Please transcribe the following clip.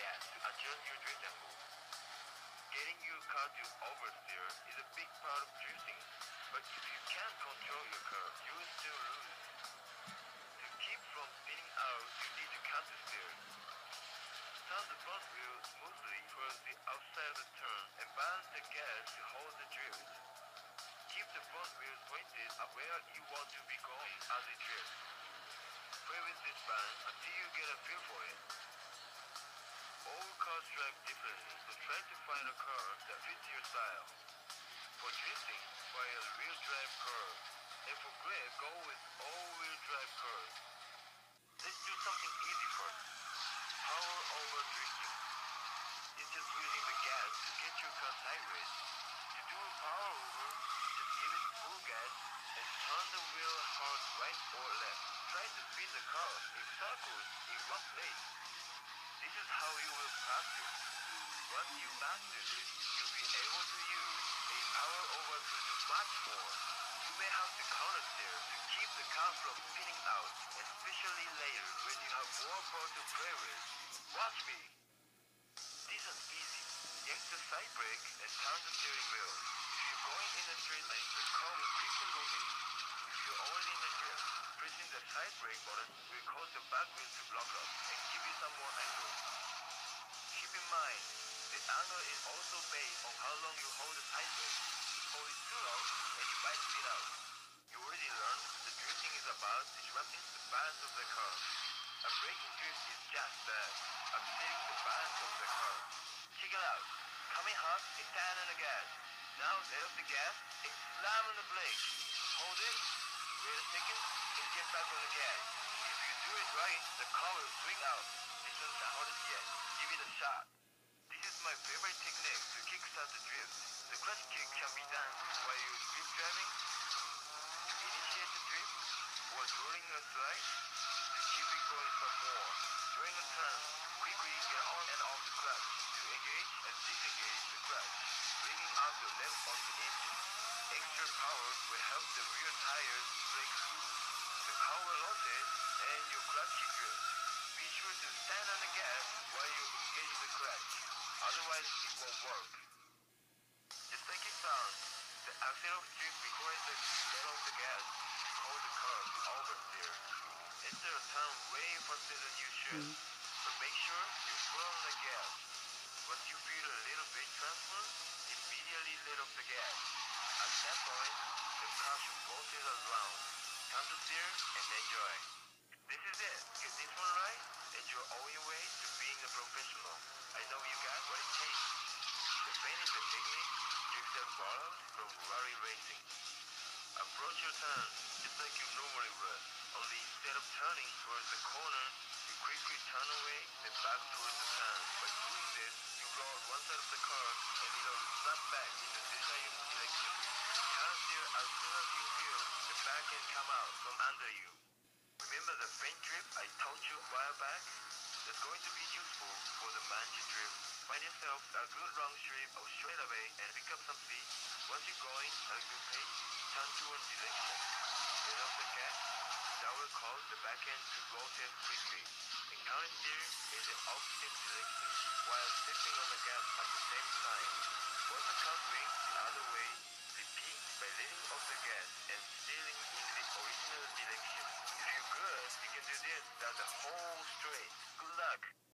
gas to adjust your drift angle. Getting your car to oversteer is a big part of drifting, but if you can't control your car, you will still lose. To keep from spinning out, you need to countersteer. Turn the front wheel smoothly towards the outside of the turn and balance the gas to hold the drift. Keep the front wheel pointed at where you want to be going as it drifts. Play with this balance until you get a feel for it. All cars drive differently, so try to find a car that fits your style. For drifting, try a rear drive curve, and for grip, go with all-wheel drive curve. Let's do something easy first. Power over drifting. It's just using the gas to get your car sideways. To do a power over, just give it full gas and turn the wheel hard right or left. Try to spin the car in circles in one place. This is how you will practice. Once you master this, you'll be able to use a power over to do much more. You may have to counter steer to keep the car from spinning out, especially later when you have more power to play with. Watch me! This is easy. Yank the side brake and turn the steering wheel. If you're going in a straight line, the car will quickly rotate. If you're already in a drift, pressing the side brake button will cause the back wheel to block up and give you some more angle. Keep in mind, the angle is also based on how long you hold the brake. Hold it too long and you might speed out. You already learned the drifting is about disrupting the balance of the car. A braking drift is just that, upsetting the balance of the car. Check it out. Coming hot and stand on the gas. Now off the gas and slam on the brake. Hold it, wait a second, and get back on the gas. If you do it right, the car will swing out. This isn't the hardest yet. Shot. This is my favorite technique to kickstart the drift. The clutch kick can be done while you're grip driving, to initiate the drift, or rolling a slide, to keep it going for more. During a turn, quickly get on and off the clutch to engage and disengage the clutch, bringing out the left on the engine. Extra power will help the rear tires break through. The power losses and your clutch kick drift. Sure to stand on the gas while you engage the clutch. Otherwise, it won't work. Just like it sounds, the axle strip requires the let off the gas cause the car to oversteer. Enter a turn way faster than you should, hmm. but make sure you put on the gas. Once you feel a little bit transfer, immediately let off the gas. At that point, the car should rotate around. Time to steer and enjoy. This is it. Get this one right, and you're on your way to being a professional. I know you got what it takes. The pain is the technique Drift have borrowed from Rally Racing. Approach your turn just like you normally would, only instead of turning towards the corner, you quickly turn away and back towards the turn. By doing this, you roll one side of the car and it'll snap back in the desired direction. Turn steer as soon as you feel the back end come out from under you. Remember the feint drift I told you a while back? That's going to be useful for the manji drift. Find yourself a good long strip or straight away and pick up some speed. Once you're going at a good pace, turn to one direction. Let off the gas. That will cause the back end to rotate quickly. The counter steer in the opposite direction while stepping on the gas at the same time. Once the car swings the other way, repeat by letting off the gas and steering in the original direction. Good, you can do this down the whole straight. Good luck!